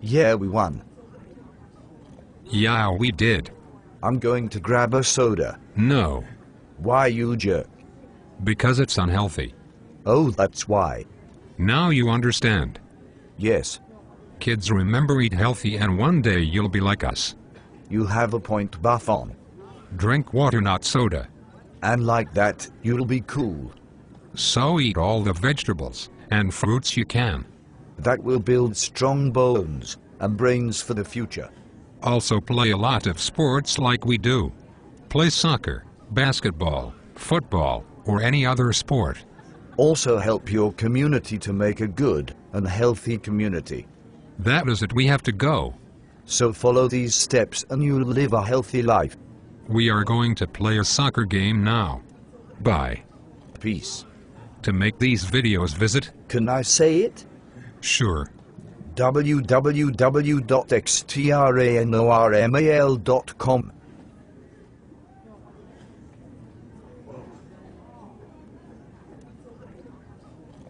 Yeah, we won. Yeah, we did. I'm going to grab a soda. No, Why, you jerk? because it's unhealthy. Oh, that's why. Now you understand. Yes, Kids, remember eat healthy and one day you'll be like us. you have a point, Buffon. Drink water, not soda. And like that, you'll be cool. So eat all the vegetables and fruits you can. That will build strong bones and brains for the future. Also play a lot of sports like we do. Play soccer, basketball, football, or any other sport. Also help your community to make a good and healthy community. That is it, we have to go. So follow these steps and you'll live a healthy life. We are going to play a soccer game now. Bye. Peace. To make these videos, visit Can I say it? Sure. www.xtranormal.com